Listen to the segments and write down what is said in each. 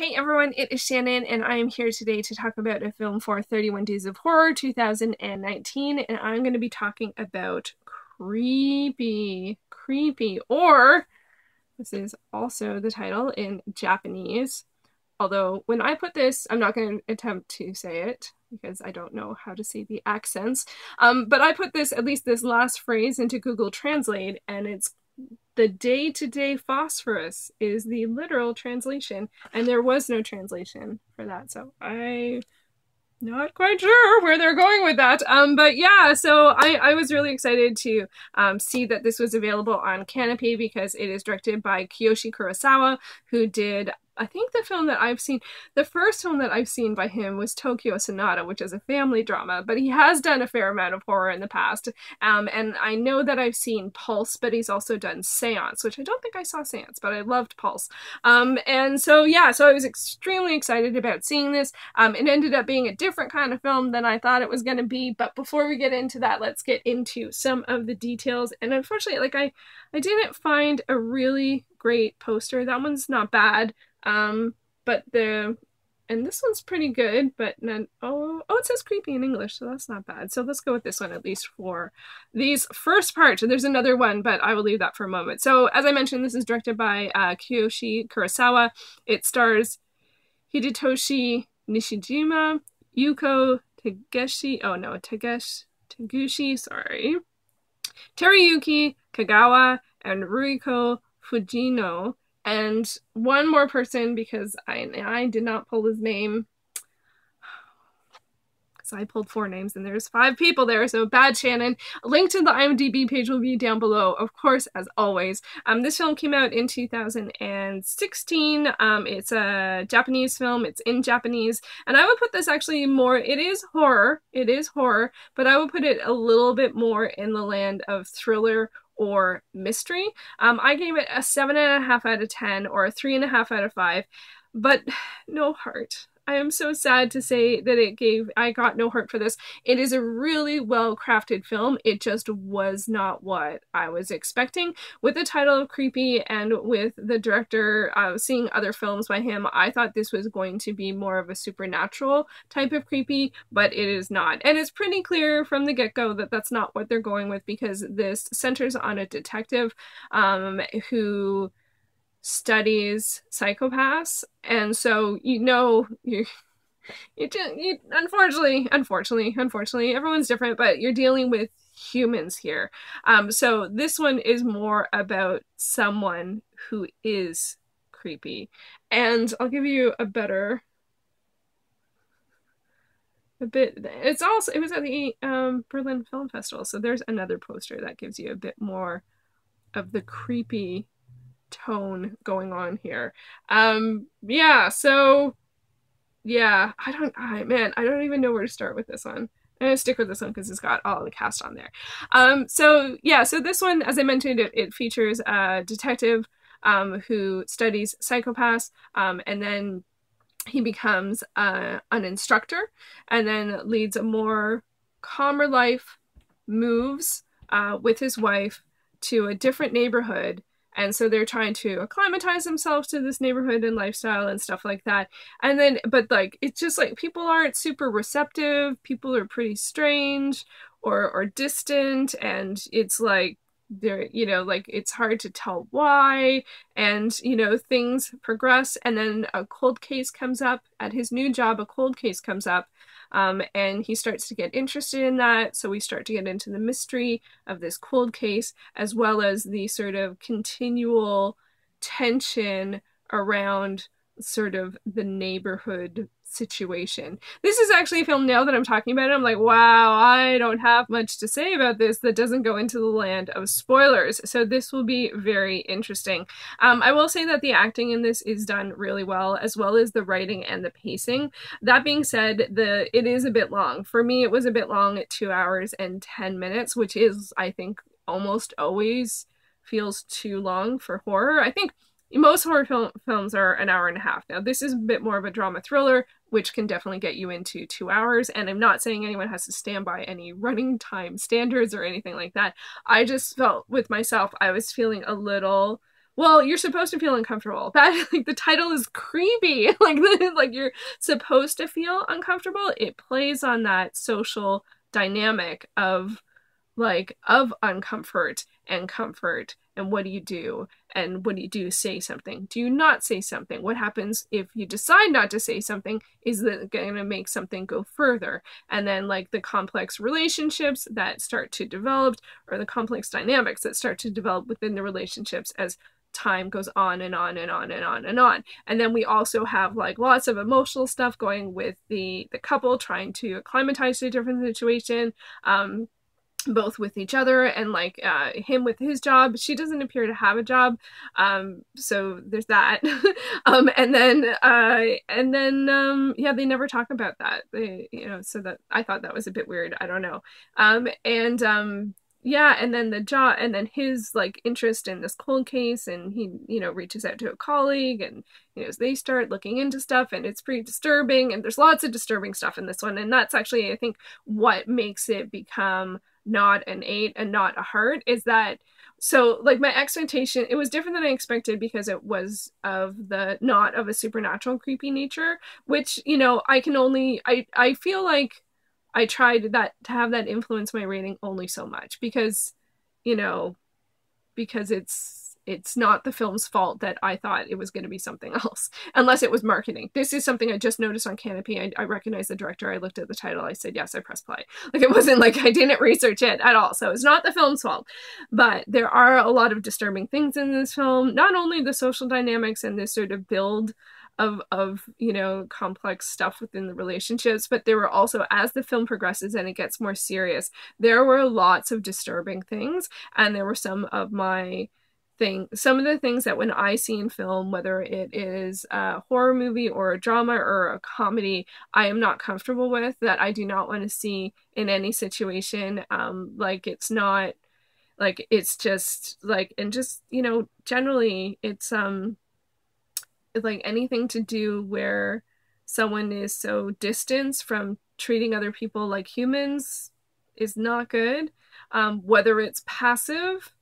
Hey everyone, it is Shannon, and I am here today to talk about a film for 31 Days of Horror 2019, and I'm going to be talking about Creepy. Creepy, or this is also the title in Japanese. Although, when I put this, I'm not going to attempt to say it because I don't know how to say the accents. Um, but I put this, at least this last phrase, into Google Translate, and it's the day to day phosphorus is the literal translation, and there was no translation for that, so I not quite sure where they're going with that. Um, but yeah, so I, I was really excited to um, see that this was available on Kanopy because it is directed by Kiyoshi Kurosawa, who did I think the film that I've seen, the first film that I've seen by him was Tokyo Sonata, which is a family drama, but he has done a fair amount of horror in the past. Um, and I know that I've seen Pulse, but he's also done Seance, which I don't think I saw Seance, but I loved Pulse. Um, and so, yeah, so I was extremely excited about seeing this. Um, it ended up being a different kind of film than I thought it was going to be. But before we get into that, let's get into some of the details. And unfortunately, like I, I didn't find a really great poster. That one's not bad. Um, but the and this one's pretty good, but then oh oh it says creepy in English, so that's not bad. So let's go with this one at least for these first part. There's another one, but I will leave that for a moment. So as I mentioned, this is directed by uh, Kiyoshi Kurosawa. It stars Hidetoshi Nishijima, Yuko Tageshi, oh no, Tagesh Taguchi, sorry, Teruyuki Kagawa, and Ruiko Fujino and one more person because I I did not pull his name. So I pulled four names and there's five people there, so bad Shannon. Link to the IMDb page will be down below, of course, as always. Um, this film came out in 2016. Um, it's a Japanese film, it's in Japanese, and I would put this actually more, it is horror, it is horror, but I would put it a little bit more in the land of thriller or mystery. Um, I gave it a seven and a half out of ten or a three and a half out of five, but no heart. I am so sad to say that it gave I got no heart for this. It is a really well crafted film. It just was not what I was expecting. With the title of Creepy and with the director uh, seeing other films by him, I thought this was going to be more of a supernatural type of creepy, but it is not. And it's pretty clear from the get-go that that's not what they're going with because this centers on a detective um, who studies psychopaths. And so you know you you, you unfortunately unfortunately unfortunately everyone's different but you're dealing with humans here. Um so this one is more about someone who is creepy. And i'll give you a better a bit it's also it was at the um berlin film festival. So there's another poster that gives you a bit more of the creepy tone going on here. Um, yeah, so yeah, I don't, I man, I don't even know where to start with this one. I'm gonna stick with this one because it's got all the cast on there. Um, so yeah, so this one, as I mentioned, it, it features a detective um, who studies psychopaths, um, and then he becomes uh, an instructor, and then leads a more calmer life, moves uh, with his wife to a different neighborhood and so they're trying to acclimatize themselves to this neighborhood and lifestyle and stuff like that. And then but like it's just like people aren't super receptive. People are pretty strange or or distant. And it's like they're you know like it's hard to tell why and you know things progress and then a cold case comes up at his new job a cold case comes up um, and he starts to get interested in that. So we start to get into the mystery of this cold case, as well as the sort of continual tension around sort of the neighborhood situation. This is actually a film now that I'm talking about it. I'm like, wow, I don't have much to say about this that doesn't go into the land of spoilers. So this will be very interesting. Um, I will say that the acting in this is done really well, as well as the writing and the pacing. That being said, the it is a bit long. For me, it was a bit long at two hours and 10 minutes, which is, I think, almost always feels too long for horror. I think most horror fil- films are an hour and a half. Now, this is a bit more of a drama thriller, which can definitely get you into two hours. And I'm not saying anyone has to stand by any running time standards or anything like that. I just felt with myself, I was feeling a little well, you're supposed to feel uncomfortable. That like the title is creepy. like like you're supposed to feel uncomfortable. It plays on that social dynamic of like of uncomfort and comfort and what do you do? And what do you do say something do you not say something? What happens if you decide not to say something? Is that going to make something go further? And then like the complex relationships that start to develop or the complex dynamics that start to develop within the relationships as time goes on and on and on and on and on. And then we also have like lots of emotional stuff going with the the couple trying to acclimatize to a different situation. Um both with each other and like uh, him with his job. She doesn't appear to have a job um, so there's that. Um, and then uh, and then um, yeah they never talk about that. They you know so that i thought that was a bit weird. I don't know. Um, and um, yeah and then the job and then his like interest in this cold case and he you know reaches out to a colleague and you know they start looking into stuff and it's pretty disturbing and there's lots of disturbing stuff in this one. And that's actually i think what makes it become not an eight and not a heart is that so like my expectation it was different than i expected because it was of the not of a supernatural creepy nature which you know i can only i i feel like i tried that to have that influence my rating only so much because you know because it's it's not the film's fault that I thought it was going to be something else, unless it was marketing. This is something I just noticed on Kanopy. I, I recognized the director. I looked at the title. I said, yes, I pressed play. Like it wasn't like I didn't research it at all. So it's not the film's fault. But there are a lot of disturbing things in this film. Not only the social dynamics and this sort of build of of you know complex stuff within the relationships but there were also as the film progresses and it gets more serious there were lots of disturbing things and there were some of my thing some of the things that when i see in film whether it is a horror movie or a drama or a comedy i am not comfortable with that i do not want to see in any situation um like it's not like it's just like and just you know generally it's um like anything to do where someone is so distanced from treating other people like humans is not good um, whether it's passive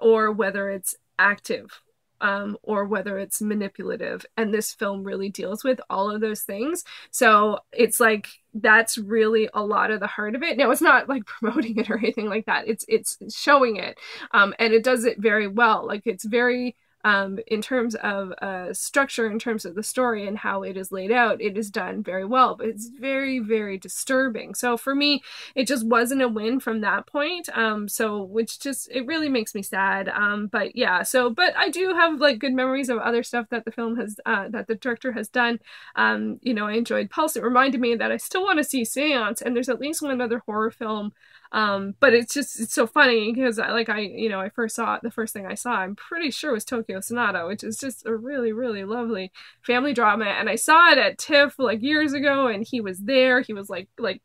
or whether it's active um, or whether it's manipulative. And this film really deals with all of those things. So it's like that's really a lot of the heart of it. Now it's not like promoting it or anything like that. It's it's showing it, um, and it does it very well. Like it's very um, in terms of uh, structure, in terms of the story and how it is laid out, it is done very well, but it's very, very disturbing. So for me, it just wasn't a win from that point. Um, so which just it really makes me sad. Um, but yeah, so but I do have like good memories of other stuff that the film has uh, that the director has done. Um, you know, I enjoyed Pulse. It reminded me that I still want to see Seance, and there's at least one other horror film um, but it's just it's so funny because I, like I you know I first saw it the first thing I saw I'm pretty sure was Tokyo Sonata which is just a really really lovely family drama and I saw it at TIFF like years ago and he was there he was like like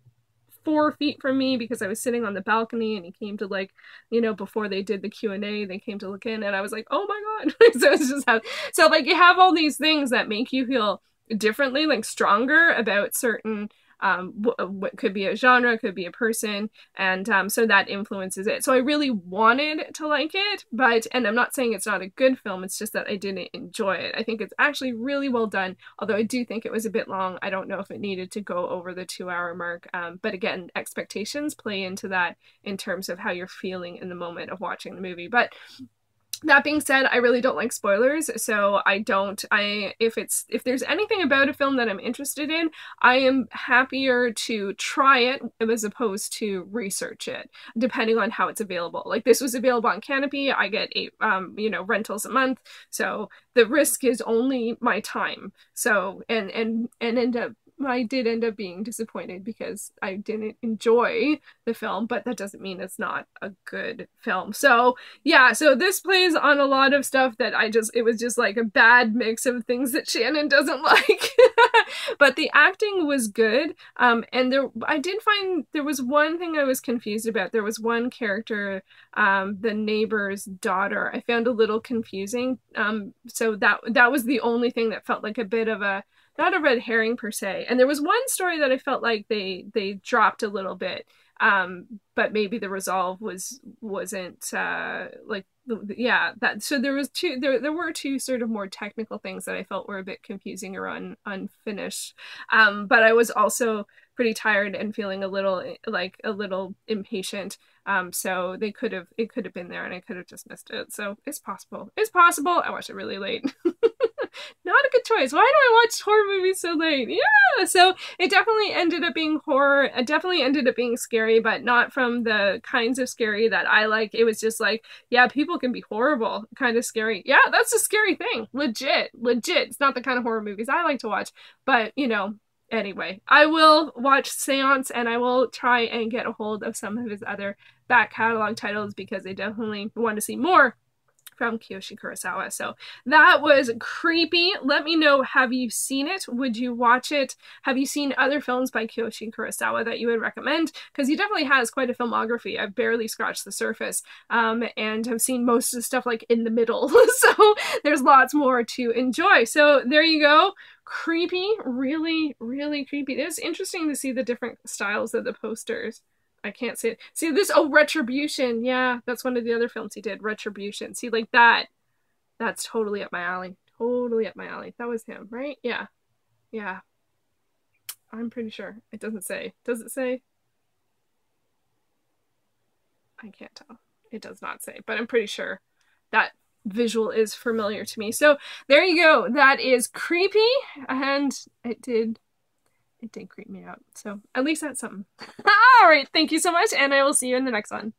four feet from me because I was sitting on the balcony and he came to like, you know, before they did the Q&A, they came to look in and I was like, oh my God. so it's just how, so like you have all these things that make you feel differently, like stronger about certain um, what could be a genre, could be a person, and um, so that influences it. So I really wanted to like it, but and I'm not saying it's not a good film. It's just that I didn't enjoy it. I think it's actually really well done, although I do think it was a bit long. I don't know if it needed to go over the two-hour mark. Um, but again, expectations play into that in terms of how you're feeling in the moment of watching the movie. But that being said i really don't like spoilers so i don't i if it's if there's anything about a film that i'm interested in i am happier to try it as opposed to research it depending on how it's available. Like this was available on Kanopy, i get eight um you know rentals a month so the risk is only my time. So and and and end up I did end up being disappointed because I didn't enjoy the film, but that doesn't mean it's not a good film. So, yeah, so this plays on a lot of stuff that I just, it was just like a bad mix of things that Shannon doesn't like. but the acting was good. Um, and there, I did find there was one thing I was confused about. There was one character, um, the neighbor's daughter, I found a little confusing. Um, so that, that was the only thing that felt like a bit of a, not a red herring per se. And there was one story that I felt like they they dropped a little bit. Um, but maybe the resolve was wasn't uh, like yeah that so there was two there there were two sort of more technical things that I felt were a bit confusing or un, unfinished. Um, but I was also pretty tired and feeling a little like a little impatient. Um, so they could have it could have been there and I could have just missed it. So it's possible. It's possible. I watched it really late. Not a good choice. Why do I watch horror movies so late? Yeah. So it definitely ended up being horror. It definitely ended up being scary, but not from the kinds of scary that I like. It was just like, yeah, people can be horrible, kind of scary. Yeah, that's a scary thing. Legit. Legit. It's not the kind of horror movies I like to watch. But, you know, anyway, I will watch Seance and I will try and get a hold of some of his other back catalog titles because I definitely want to see more from Kiyoshi Kurosawa. So that was creepy. Let me know, have you seen it? Would you watch it? Have you seen other films by Kiyoshi Kurosawa that you would recommend? Because he definitely has quite a filmography. I've barely scratched the surface um, and have seen most of the stuff like in the middle. so there's lots more to enjoy. So there you go creepy, really, really creepy. It is interesting to see the different styles of the posters. I can't see it. See this oh Retribution. Yeah, that's one of the other films he did. Retribution. See like that. That's totally up my alley. Totally up my alley. That was him, right? Yeah. Yeah. I'm pretty sure. It doesn't say. Does it say? I can't tell. It does not say, but I'm pretty sure that visual is familiar to me. So there you go. That is creepy and it did it did creep me out. So at least that's something. All right. Thank you so much. And I will see you in the next one.